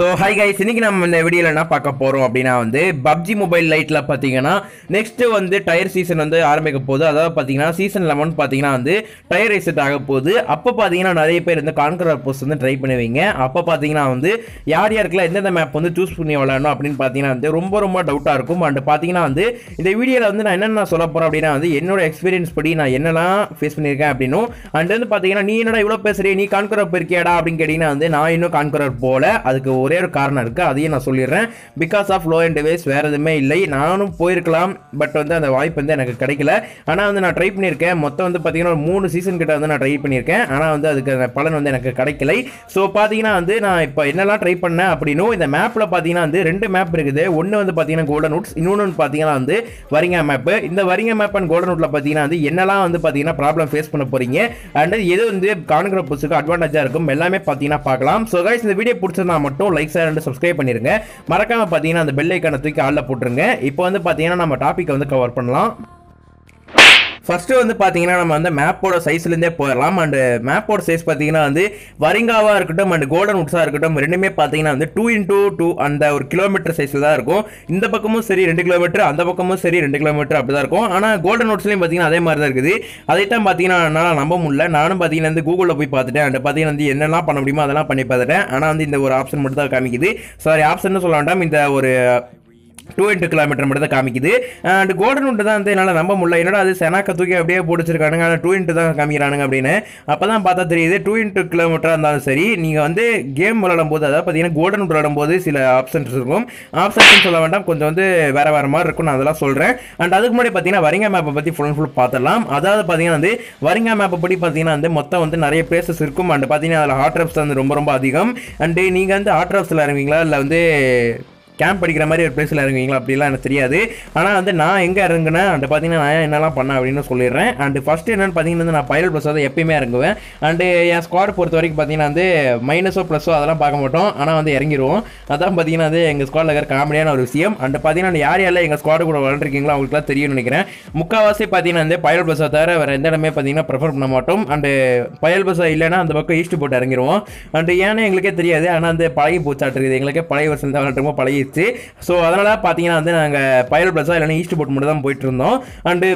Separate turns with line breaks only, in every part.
So hi guys இன்னைக்கு நம்ம இந்த வீடியோவில் என்ன பார்க்க போகிறோம் அப்படின்னா வந்து பப்ஜி மொபைல் லைட்டில் பார்த்தீங்கன்னா நெக்ஸ்ட்டு வந்து டயர் சீசன் வந்து ஆரம்பிக்க போகுது. அதாவது பார்த்தீங்கன்னா சீசன் லெவன் பார்த்தீங்கன்னா வந்து டயர் ரீசெட் ஆக போகுது. அப்போ பார்த்தீங்கன்னா நிறைய பேர் வந்து கான்கரர் போஸ்ட் வந்து ட்ரை பண்ணுவீங்க. அப்போ பார்த்தீங்கன்னா வந்து யார் யாருக்கெல்லாம் எந்தெந்த மேப் வந்து சூஸ் பண்ணி விளையாடணும் அப்படின்னு பார்த்தீங்கன்னா வந்து ரொம்ப ரொம்ப டவுட்டாக இருக்கும். அண்ட் பார்த்தீங்கன்னா வந்து இந்த வீடியோவில் வந்து நான் என்னென்ன சொல்ல போகிறேன் அப்படின்னா வந்து என்னோட எக்ஸ்பீரியன்ஸ் படி நான் என்னெல்லாம் ஃபேஸ் பண்ணியிருக்கேன் அப்படின்னும். அண்ட் வந்து பார்த்தீங்கன்னா நீ என்னடா இவ்வளோ பேசுறீ நீ கான்கரர் போயிருக்கியாடா அப்படின்னு கேட்டிங்கன்னா வந்து நான் இன்னும் கான்கரர் போகல அதுக்கு ஒரு ஒரு காரணம் இருக்குது அதையும் நான் சொல்லிடுறேன். Because of low and device வேறு எதுவுமே இல்லை. நானும் போயிருக்கலாம். பட் வந்து அந்த வாய்ப்பு வந்து எனக்கு கிடைக்கல. ஆனால் வந்து நான் ட்ரை பண்ணியிருக்கேன். மொத்தம் வந்து பார்த்தீங்கன்னா ஒரு மூணு சீசன் கிட்ட வந்து நான் ட்ரை பண்ணியிருக்கேன். ஆனால் வந்து அதுக்கு அந்த பலன் வந்து எனக்கு கிடைக்கலை. ஸோ பார்த்தீங்கன்னா வந்து நான் இப்போ என்னெல்லாம் ட்ரை பண்ணேன் அப்படின்னும் இந்த மேப்பில் பார்த்தீங்கன்னா வந்து ரெண்டு மேப் இருக்குது. ஒன்று வந்து பார்த்தீங்கன்னா கோல்டன் உட்ஸ் இன்னொன்று வந்து பார்த்தீங்கன்னா வந்து வரிங்க மேப்பு இந்த வரிங்க மேப் அண்ட் கோல்டன் உட்ல பார்த்தீங்கன்னா வந்து என்னெல்லாம் வந்து பார்த்தீங்கன்னா ப்ராப்ளம் ஃபேஸ் பண்ண போறீங்க? அண்ட் எது வந்து கான்கிரப் புதுசுக்கு அட்வான்டேஜாக இருக்கும்? எல்லாமே பார்த்தீங்கன்னா பார்க்கலாம். ஸோ கைஸ் இந்த வீடியோ பிடிச்சிருந்தா மட்டும் லைக் ஷேர் அண்ட் சப்ஸ்கிரைப் பண்ணிருங்க. மறக்காம பார்த்தீங்கன்னா அந்த பெல் ஐக்கானை தூக்கி ஆளில் போட்டுருங்க. இப்போ வந்து பார்த்தீங்கன்னா நம்ம டாப்பிக்கை வந்து கவர் பண்ணலாம். ஃபஸ்ட்டு வந்து பார்த்தீங்கன்னா நம்ம வந்து மேப்போட சைஸ்லேருந்தே போயிடலாம். அண்ட் மேப்போட சைஸ் பார்த்தீங்கன்னா வந்து வரிங்காவாக இருக்கட்டும் அண்ட் கோல்டன் உட்ஸாக இருக்கட்டும் ரெண்டுமே பார்த்தீங்கன்னா வந்து டூ இன்டூ டூ அந்த ஒரு கிலோமீட்டர் சைஸில் தான் இருக்கும். இந்த பக்கமும் சரி ரெண்டு கிலோமீட்டர் அந்த பக்கமும் சரி ரெண்டு கிலோமீட்டர் அப்படி தான் இருக்கும் ஆனால் கோல்டன் உட்ஸ்லேயும் பார்த்தீங்கன்னா அதே மாதிரி தான் இருக்குது. அதை தான் பார்த்தீங்கன்னா என்னால் நம்ப முடியல. நானும் பார்த்தீங்கன்னா வந்து கூகுளில் போய் பார்த்துட்டேன் அண்ட் பார்த்தீங்கன்னா வந்து என்னெல்லாம் பண்ண முடியுமோ அதெல்லாம் பண்ணி பார்த்துட்டேன் ஆனால் வந்து இந்த ஒரு ஆப்ஷன் மட்டும் தான் காமிக்குது சாரி ஆப்ஷன் சொல்ல வேண்டாம். இந்த ஒரு டூ இன்ட்டு கிலோமீட்டர் மட்டும் தான் காமிக்குது அண்ட் கோல்டன் உண்டு தான் வந்து என்னால் நம்ப முடியல. என்னடா அது செனாக்க தூக்கி அப்படியே போட்டுச்சிருக்கானுங்க. ஆனால் டூ இன்ட்டு தான் காமிக்கிறானுங்க அப்படின்னு. அப்போ தான் பார்த்தா தெரியுது. டூ இன்ட்டு கிலோமீட்டராக இருந்தாலும் சரி நீங்கள் வந்து கேம் விளையாடும் போது அதாவது பார்த்தீங்கன்னா கோல்டன் விளையாடும் போது சில ஆப்ஷன்ஸ் இருக்கும். ஆப்ஷன்ஸ் சொல்ல வேண்டாம். கொஞ்சம் வந்து வேறு வேறு மாதிரி இருக்கும். நான் அதெல்லாம் சொல்கிறேன் அண்ட் அதுக்கு முன்னாடி பார்த்தீங்கன்னா வரிங்க மேப்பை பற்றி ஃபுல் அண்ட் ஃபுல் பார்த்துடலாம். அதாவது பார்த்தீங்கன்னா வந்து வரிங்க மேப்பை படி பார்த்தீங்கன்னா வந்து மொத்தம் வந்து நிறைய பிளேசஸ் இருக்கும். அண்ட் பார்த்தீங்கன்னா அதில் ஹாட் ட்ராப்ஸ் வந்து ரொம்ப ரொம்ப அதிகம். அண்டு நீங்கள் வந்து ஹாட் ட்ராப்ஸில் இறங்குவீங்களா? இல்லை வந்து கேம்ப் படிக்கிற மாதிரி ஒரு பிளேஸில் இறங்குவீங்களா? அப்படிலாம் எனக்கு தெரியாது. ஆனால் வந்து நான் எங்கே இறங்குனேன்? அண்ட் பார்த்தீங்கன்னா நான் என்னெல்லாம் பண்ணேன் அப்படின்னு சொல்லிடுறேன். அண்ட் ஃபஸ்ட்டு என்னென்னு பார்த்தீங்கன்னா வந்து நான் பைலட் ப்ளஸ் தான் எப்பயுமே இறங்குவேன். அண்டு என் ஸ்குவாட் பொறுத்த வரைக்கும் பார்த்தீங்கன்னா வந்து மைனஸோ ப்ளஸோ அதெல்லாம் பார்க்க மாட்டோம். ஆனால் வந்து இறங்கிடுவோம் அதான் பார்த்தீங்கன்னா வந்து எங்கள் ஸ்குவாடில் இருக்கிற காமெடியான ஒரு விஷயம். அண்ட் பார்த்தீங்கன்னா யார் யாரெல்லாம் எங்கள் ஸ்குவாடு கூட வளர்ந்துருக்கீங்களோ அவங்களுக்குலாம் தெரியும்னு நினைக்கிறேன். முக்கால்வாசி பார்த்தீங்கன்னா வந்து பைலட் ப்ளஸை தவிர வேறு எந்த இடமே பார்த்தீங்கன்னா ப்ரிஃபர் பண்ண மாட்டோம். அண்டு பயல் பஸ்ஸா இல்லைன்னா அந்த பக்கம் ஈஸ்ட் போட்டு இறங்கிடுவோம் அண்ட் ஏன்னா எங்களுக்கே தெரியாது. ஆனால் அந்த பழகி போச்சாட்டுருக்குது எங்களுக்கே பழைய வருஷம் தான் விளாட்டுமோ போயிடுச்சு ஸோ அதனால் பார்த்தீங்கன்னா வந்து நாங்கள் பயல் பஸ்ஸாக இல்லைன்னா ஈஸ்ட் போட்டு மட்டும் தான் போயிட்டு இருந்தோம். அண்டு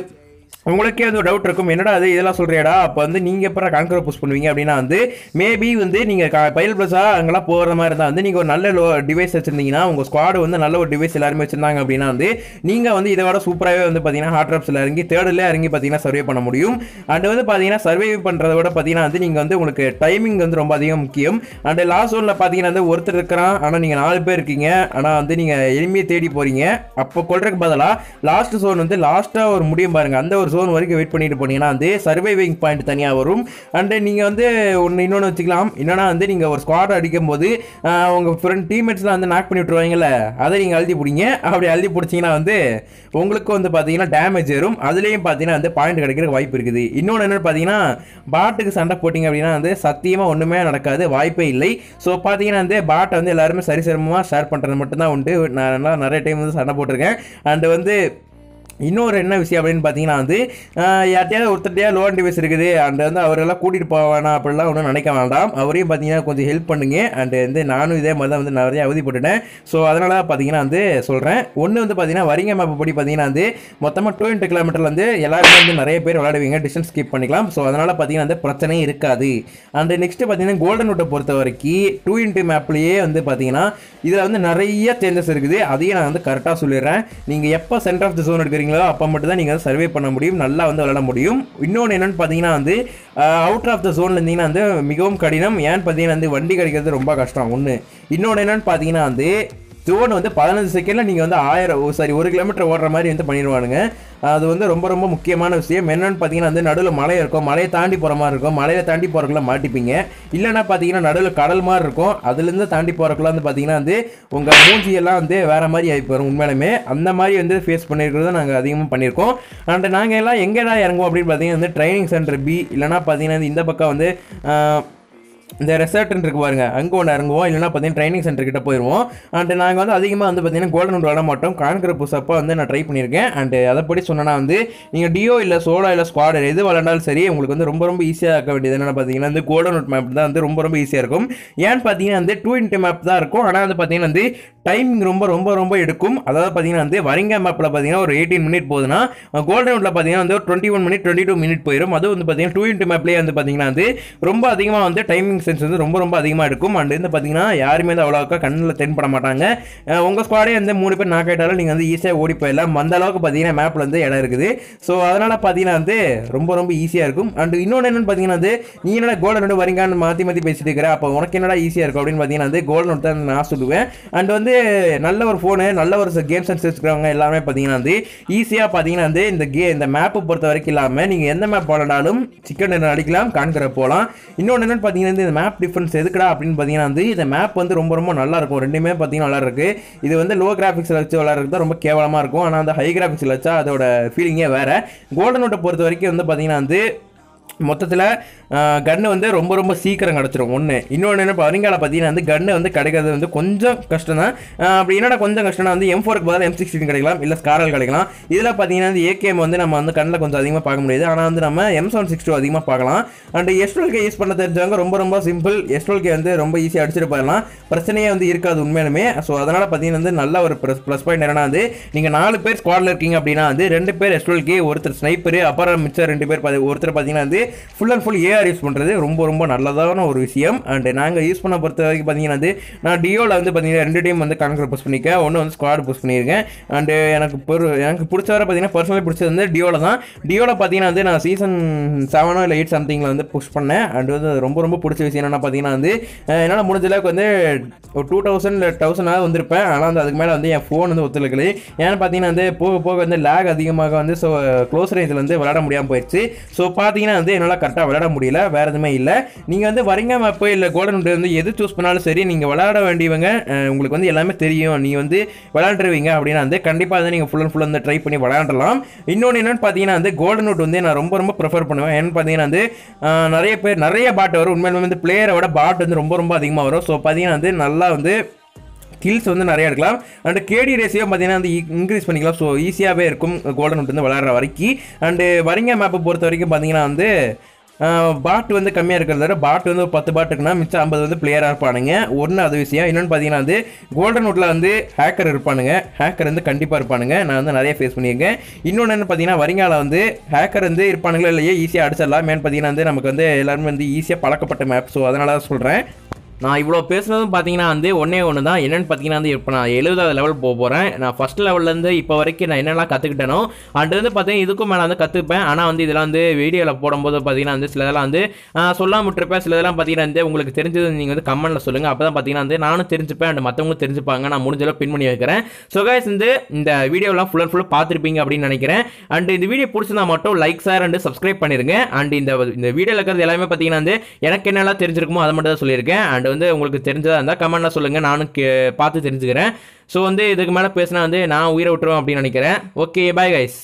உங்களுக்கே வந்து டவுட் இருக்கும். என்னடா அது இதெல்லாம் சொல்கிறியாடா அப்போ வந்து நீங்கள் எப்போ கான்கர் புஷ் பண்ணுவீங்க அப்படின்னா வந்து மேபி வந்து நீங்கள் பயல் ப்ளஸாக அங்கெல்லாம் போகிற மாதிரி இருந்தால் வந்து நீங்கள் ஒரு நல்ல லோ டிவைஸ் வச்சுருந்தீங்கன்னா உங்கள் ஸ்குவாடு வந்து நல்ல ஒரு டிவைஸ் எல்லாருமே வச்சுருந்தாங்க அப்படின்னா வந்து நீங்கள் வந்து இதை விட சூப்பராகவே வந்து பார்த்தீங்கன்னா ஹார்ட் ட்ராப்ஸில் இறங்கி தேர்டில் இறங்கி பார்த்தீங்கன்னா சர்வே பண்ண முடியும். அண்ட் வந்து பார்த்தீங்கன்னா சர்வே பண்ணுறத விட பார்த்தீங்கன்னா வந்து நீங்கள் வந்து உங்களுக்கு டைமிங் வந்து ரொம்ப அதிகம் முக்கியம். அண்ட் லாஸ்ட் ஒன்ல பார்த்தீங்கன்னா வந்து ஒருத்தர் இருக்கிறான். ஆனால் நீங்கள் நாலு பேர் இருக்கீங்க. ஆனால் வந்து நீங்கள் எளிமையை தேடி போகிறீங்க அப்போ கொள்றதுக்கு பதிலாக லாஸ்ட் சோன் வந்து லாஸ்ட்டாக ஒரு முடியும் பாருங்கள் அந்த ஒரு ஜோன் வரைக்கும் வெயிட் பண்ணிட்டு போனீங்கன்னா வந்து சர்வைவிங் பாயிண்ட் தனியாக வரும். அண்டு நீங்கள் வந்து ஒன்று இன்னொன்று வச்சுக்கலாம். என்னென்னா வந்து நீங்கள் ஒரு ஸ்குவாட் அடிக்கும் போது உங்கள் ஃப்ரெண்ட் டீம்மேட்ஸ்லாம் வந்து நாக் பண்ணி விட்ருவாங்கல்ல அதை நீங்கள் அழுதி பிடிங்க. அப்படி அழுதி பிடிச்சிங்கன்னா வந்து உங்களுக்கு வந்து பார்த்தீங்கன்னா டேமேஜ் வரும் அதுலேயும் பார்த்தீங்கன்னா வந்து பாயிண்ட் கிடைக்கிறதுக்கு வாய்ப்பு இருக்குது. இன்னொன்று என்னென்னு பார்த்தீங்கன்னா பாட்டுக்கு சண்டை போட்டிங்க அப்படின்னா வந்து சத்தியமாக ஒன்றுமே நடக்காது வாய்ப்பே இல்லை. ஸோ பார்த்தீங்கன்னா வந்து பாட்டை வந்து எல்லாருமே சரிசமமாக ஷேர் பண்ணுறது மட்டும்தான் உண்டு. நான் நல்லா நிறைய டைம் வந்து சண்டை போட்டிருக்கேன். அண்டு வந்து இன்னொரு என்ன விஷயம் அப்படின்னு பார்த்தீங்கன்னா வந்து யார்ட்டையாவது ஒருத்தர்ட்டையா லோன் டிவைஸ் இருக்குது அண்ட் வந்து அவரெல்லாம் கூட்டிகிட்டு போக வேணாம் அப்படிலாம் ஒன்றும் நினைக்க வேண்டாம். அவரையும் பார்த்தீங்கன்னா கொஞ்சம் ஹெல்ப் பண்ணுங்க. அண்ட் வந்து நானும் இதே மாதிரி தான் வந்து நிறைய அவதிப்பட்டுட்டேன். ஸோ அதனால் பார்த்தீங்கன்னா வந்து சொல்கிறேன் ஒன்று வந்து பார்த்தீங்கன்னா வரிங்க மேப் படி பார்த்தீங்கன்னா வந்து மொத்தமாக டூ இன்ட்டு கிலோமீட்டர் வந்து எல்லாருமே வந்து நிறைய பேர் விளையாடுவீங்க. டிஸ்டன்ஸ் ஸ்கிப் பண்ணிக்கலாம். ஸோ அதனால் பார்த்தீங்கன்னா வந்து பிரச்சனையும் இருக்காது. அண்ட் நெக்ஸ்ட்டு பார்த்தீங்கன்னா கோல்டன் ரூட்டை பொறுத்த வரைக்கும் டூ இன்ட்டு மேப்லேயே வந்து பார்த்தீங்கன்னா இதில் வந்து நிறைய சேஞ்சஸ் இருக்குது. அதையும் நான் வந்து கரெக்டாக சொல்லிடுறேன். நீங்கள் எப்போ சென்டர் ஆஃப் தி ஜோன் எடுக்கிறீங்களோ அப்போ மட்டும் தான் நீங்கள் சர்வே பண்ண முடியும். நல்லா வந்து விளையாட முடியும். இன்னொன்று என்னென்னு பார்த்தீங்கன்னா வந்து அவுட் ஆஃப் த ஜோனில் இருந்தீங்கன்னா வந்து மிகவும் கடினம். ஏன்னு பார்த்தீங்கன்னா வந்து வண்டி கிடைக்கிறது ரொம்ப கஷ்டம். ஒன்று இன்னொன்று என்னென்னு பார்த்தீங்கன்னா வந்து ஜோன் வந்து பதினஞ்சு செகண்டில் நீங்கள் வந்து ஆயிரம் சாரி ஒரு கிலோமீட்டர் ஓடுற மாதிரி வந்து பண்ணிடுவானுங்க. அது வந்து ரொம்ப ரொம்ப முக்கியமான விஷயம். என்னன்னு பார்த்தீங்கன்னா வந்து நடுவில் மலை இருக்கும். மலையை தாண்டி போகிற மாதிரி இருக்கும். மலையை தாண்டி போகிறக்குள்ள மாட்டிப்பீங்க. இல்லைன்னா பார்த்தீங்கன்னா நடுவில் கடல் மாதிரி இருக்கும். அதுலேருந்து தாண்டி போகிறக்குள்ள வந்து பார்த்தீங்கன்னா வந்து உங்கள் மூஞ்சியெல்லாம் வந்து வேறு மாதிரி ஆகி போயிடும் உண்மையிலுமே. அந்த மாதிரி வந்து ஃபேஸ் பண்ணியிருக்கிறத நாங்கள் அதிகமாக பண்ணியிருக்கோம். அண்ட் நாங்கள் எல்லாம் எங்கேடா இறங்குவோம் அப்படின்னு பார்த்தீங்கன்னா வந்து ட்ரைனிங் சென்டர் பி இல்லைனா பார்த்தீங்கன்னா இந்த பக்கம் வந்து இந்த ரெசார்ட் இருக்கு பாருங்க. அங்கே ஒன்று இறங்குவோம். இல்லைனா பார்த்தீங்கன்னா ட்ரைனிங் சென்டர் கிட்ட போயிடுவோம் அண்ட் நாங்கள் வந்து அதிகமாக வந்து பார்த்தீங்கன்னா கோல்டன் விளாட மாட்டோம். கான்கிற புதுசப்பாக வந்து நான் ட்ரை பண்ணியிருக்கேன். அண்ட் அதைப்படி சொன்னால் வந்து நீங்கள் டியோ இல்லை சோலோ இல்லை ஸ்குவாட் எது விளாண்டாலும் சரி உங்களுக்கு வந்து ரொம்ப ரொம்ப ஈஸியாக இருக்க வேண்டியது என்னென்னு பார்த்தீங்கன்னா வந்து கோல்டன் ரூட் மேப் தான் வந்து ரொம்ப ரொம்ப ஈஸியாக இருக்கும். ஏன்னு பார்த்தீங்கன்னா வந்து டூ இன்ட்டு மேப் தான் இருக்கும். ஆனால் வந்து பார்த்தீங்கன்னா வந்து டைமிங் ரொம்ப ரொம்ப ரொம்ப எடுக்கும். அதாவது பார்த்தீங்கன்னா வந்து வரிங்க மேப்பில் பார்த்தீங்கன்னா ஒரு எயிட்டீன் மினிட் போகுதுன்னா கோல்டன் விட்ல பார்த்தீங்கன்னா வந்து ஒரு twenty one minute twenty two minute போயிடும் அது வந்து பார்த்தீங்கன்னா டூ இன்ட்டு மேப்லேயே வந்து பார்த்தீங்கன்னா வந்து ரொம்ப அதிகமாக வந்து டைமிங் சென்ஸ் வந்து ரொம்ப ரொம்ப அதிகமாக இருக்கும் அண்ட் வந்து பார்த்தீங்கன்னா யாருமே வந்து அவ்வளோக்கா கண்ணில் தென்பட மாட்டாங்க. உங்கள் ஸ்குவாடே வந்து மூணு பேர் நாக் ஆகிட்டாலும் நீங்கள் வந்து ஈஸியாக ஓடி போயிடலாம். அந்த அளவுக்கு பார்த்தீங்கன்னா மேப்பில் வந்து இடம் இருக்குது. ஸோ அதனால் பார்த்தீங்கன்னா வந்து ரொம்ப ரொம்ப ஈஸியாக இருக்கும். அண்ட் இன்னொன்று என்னென்னு பார்த்தீங்கன்னா வந்து நீ என்னடா கோல்டு நோட்டு வரீங்கன்னு மாற்றி மாற்றி பேசிட்டு இருக்கிற? அப்போ உனக்கு என்னடா ஈஸியாக இருக்கும் அப்படின்னு பார்த்தீங்கன்னா வந்து கோல்டு நோட் தான் நான் சொல்லுவேன். அண்ட் வந்து நல்ல ஒரு ஃபோனு நல்ல ஒரு கேம்ஸ் சென்ஸ் இருக்கிறவங்க எல்லாமே பார்த்தீங்கன்னா வந்து ஈஸியாக பார்த்தீங்கன்னா வந்து இந்த கே இந்த மேப்பை பொறுத்த வரைக்கும் இல்லாமல் நீங்கள் எந்த மேப் விளாண்டாலும் சிக்கன் அடிக்கலாம் காண்கிற போகலாம் இன்னொன்று என்னென்னு பார்த்தீங்கன்னா வந்து இந்த மேப் டிஃப்ரென்ஸ் எதுக்குடா அப்படின்னு பார்த்தீங்கன்னா வந்து இந்த மேப் வந்து ரொம்ப ரொம்ப நல்லா இருக்கும் ரெண்டுமே பார்த்தீங்கன்னா நல்லா இருக்கு இது வந்து லோ கிராஃபிக்ஸில் வச்சு விளாட்றது தான் ரொம்ப கேவலமாக இருக்கும். ஆனால் அந்த ஹை கிராஃபிக்ஸில் வச்சா அதோட ஃபீலிங்கே வேறு. கோல்டன் நோட்டை பொறுத்த வரைக்கும் வந்து பார்த்தீங்கன்னா வந்து மொத்தத்தில் கன்று வந்து ரொம்ப ரொம்ப சீக்கிரம் கிடச்சிரும். ஒன்று இன்னொன்று என்ன வருங்கால பார்த்தீங்கன்னா வந்து கன்று வந்து கிடைக்கிறது வந்து கொஞ்சம் கஷ்டம் தான் அப்படி என்னடா கொஞ்சம் கஷ்டம்னா வந்து எம் ஃபோருக்கு பதிலாக எம் சிக்ஸ்டீன் கிடைக்கலாம் இல்லை ஸ்காரல் கிடைக்கலாம். இதில் பார்த்தீங்கன்னா வந்து ஏகேஎம் வந்து நம்ம வந்து கண்ணில் கொஞ்சம் அதிகமாக பார்க்க முடியாது. ஆனால் வந்து நம்ம எம் செவன் சிக்ஸ் டூ அதிகமாக பார்க்கலாம். அண்ட் எஸ்ட்ரோல்கே யூஸ் பண்ண தெரிஞ்சவங்க ரொம்ப ரொம்ப சிம்பிள் எஸ்ட்ரோல்கே வந்து ரொம்ப ஈஸியாக அடிச்சுட்டு போயிடலாம். பிரச்சனையே வந்து இருக்காது உண்மையிலுமே. ஸோ அதனால் பார்த்தீங்கன்னா வந்து நல்ல ஒரு ப்ளஸ் ப்ளஸ் பாயிண்ட் என்னன்னா வந்து நீங்கள் நாலு பேர் ஸ்குவாடில் இருக்கீங்க அப்படின்னா வந்து ரெண்டு பேர் எஸ்ட்ரோல்கே ஒருத்தர் ஸ்னைப்பர் அப்புறம் மிச்சம் ரெண்டு பேர் ஒருத்தர் பார்த்தீங்கன்னா வந்து full and full A AR use பண்ணுறது ரொம்ப ரொம்ப நல்லதான ஒரு விஷயம். அண்ட் நாங்கள் யூஸ் பண்ண பொறுத்த வரைக்கும் பார்த்தீங்கன்னா வந்து நான் டியோவில் வந்து பார்த்தீங்கன்னா ரெண்டு டீம் வந்து கணக்கு புஷ் பண்ணியிருக்கேன் ஒன்று வந்து ஸ்குவாட் புஷ் பண்ணியிருக்கேன் அண்டு எனக்கு பொரு எனக்கு பிடிச்ச வரை பார்த்தீங்கன்னா பர்சனலி பிடிச்சது வந்து டியோவில் தான். டியோவில் பார்த்தீங்கன்னா வந்து நான் சீசன் செவனோ இல்லை எயிட் சம்திங்கில் வந்து புஷ் பண்ணேன். அண்ட் வந்து ரொம்ப ரொம்ப பிடிச்ச விஷயம் என்னென்னா பார்த்தீங்கன்னா வந்து என்னால் முடிஞ்ச அளவுக்கு வந்து ஒரு டூ தௌசண்ட் தௌசண்டாக வந்திருப்பேன். ஆனால் வந்து அதுக்கு மேலே வந்து என் ஃபோன் வந்து ஒத்துழைக்கல. ஏன்னு பார்த்தீங்கன்னா வந்து போக போக வந்து லேக் அதிகமாக வந்து ஸோ க்ளோஸ் ரேஞ்சில் வந்து விளையாட முடியாமல் போயிடுச்சு ஸோ பார்த்தீங்கன்னா வந்து என்னால் கரெக்டாக விளையாட முடியல வேறு எதுவுமே இல்லை. நீங்கள் வந்து வரீங்க மேப்போ இல்லை கோல்டன் வந்து எது சூஸ் பண்ணாலும் சரி நீங்கள் விளையாட வேண்டியவங்க உங்களுக்கு வந்து எல்லாமே தெரியும். நீங்கள் வந்து விளையாண்டுருவீங்க அப்படின்னா வந்து கண்டிப்பாக வந்து நீங்கள் ஃபுல் அண்ட் ஃபுல் வந்து ட்ரை பண்ணி விளையாடலாம் இன்னொன்று என்னென்னு பார்த்தீங்கன்னா வந்து கோல்டன் நோட் வந்து நான் ரொம்ப ரொம்ப ப்ரிஃபர் பண்ணுவேன். ஏன்னு பார்த்தீங்கன்னா வந்து நிறைய பேர் நிறைய பாட் வரும். உண்மையிலுமே வந்து பிளேயரோட பாட் வந்து ரொம்ப ரொம்ப அதிகமாக வரும். ஸோ பார்த்தீங்கன்னா வந்து நல்லா வந்து கில்ஸ் வந்து நிறைய எடுக்கலாம். அண்ட் கேடி ரேசியோ பார்த்தீங்கன்னா வந்து இன்க்ரீஸ் பண்ணிக்கலாம். ஸோ ஈஸியாகவே இருக்கும். கோல்டன் நோட் வந்து விளையாடுற வரைக்கும். அண்டு வரிங்க மேப்பை பொறுத்த வரைக்கும் பார்த்தீங்கன்னா வந்து பாட் வந்து கம்மியாக இருக்கிறத பாட் வந்து ஒரு பத்து பாட் இருக்குன்னா மிச்சம் ஐம்பது வந்து பிளேயராக இருப்பானுங்க. ஒன்று அது விஷயம். இன்னொன்று பார்த்தீங்கன்னா வந்து கோல்டன் நோட்டில் வந்து ஹேக்கர் இருப்பானுங்க. ஹேக்கர் வந்து கண்டிப்பாக இருப்பானுங்க. நான் வந்து நிறைய ஃபேஸ் பண்ணியிருக்கேன். இன்னொன்று என்ன பார்த்தீங்கன்னா வருங்கால வந்து ஹேக்கர் வந்து இருப்பானுங்களா இல்லையே ஈஸியாக அடிச்சிடலாம். மேன் பார்த்தீங்கன்னா வந்து நமக்கு வந்து எல்லாருமே வந்து ஈஸியாக பழக்கப்பட்ட மேப் ஸோ அதனால தான் சொல்கிறேன் நான் இவ்வளோ பேசுனதும் பார்த்தீங்கன்னா வந்து ஒன்றே ஒன்று தான் என்னென்னு பார்த்தீங்கன்னா வந்து இப்போ நான் எழுபதாவது லெவல் போக போகிறேன் நான் ஃபஸ்ட் லெவல்லேருந்து இப்போ வரைக்கும் நான் என்னெல்லாம் கற்றுக்கிட்டேனோ அண்ட் வந்து பார்த்தீங்கன்னா இதுக்கும் மேலே வந்து கற்றுப்பேன் ஆனால் வந்து இதெல்லாம் வந்து வீடியோவில் போடும்போது பார்த்தீங்கன்னா வந்து சிலதெல்லாம் வந்து நான் சொல்லாமல் விட்டுருப்பேன். சிலதெல்லாம் பார்த்தீங்கன்னா வந்து உங்களுக்கு தெரிஞ்சது நீங்கள் வந்து கமெண்ட்டில் சொல்லுங்கள் அப்போ தான் பார்த்தீங்கன்னா வந்து நானும் தெரிஞ்சுப்பேன் அண்ட் மற்றவங்களும் தெரிஞ்சுப்பாங்க. நான் முடிஞ்சளவு பின் பண்ணி வைக்கிறேன். ஸோ கைஸ் வந்து இந்த வீடியோலாம் ஃபுல் அண்ட் ஃபுல்லாக பார்த்துருப்பீங்க அப்படின்னு நினைக்கிறேன். அண்ட் இந்த வீடியோ பிடிச்சிருந்தா மட்டும் லைக் சார் அண்ட் சப்ஸ்கிரைப் பண்ணிடுங்க அண்ட் இந்த இந்த வீடியோவில் இருக்கிறது எல்லாமே பார்த்தீங்கன்னா வந்து எனக்கு என்னெல்லாம் தெரிஞ்சிருக்குமோ அதை மட்டும் தான் சொல்லியிருக்கேன். அண்ட் வந்து உங்களுக்கு தெரிஞ்சதா இருந்தால் கமெண்ட்ல சொல்லுங்கள் நானும் கே பார்த்து தெரிஞ்சுக்கிறேன். ஸோ வந்து இதுக்கு மேலே பேசினா வந்து நான் உயிரை விட்டுருவேன் அப்படின்னு நினைக்கிறேன். Okay bye guys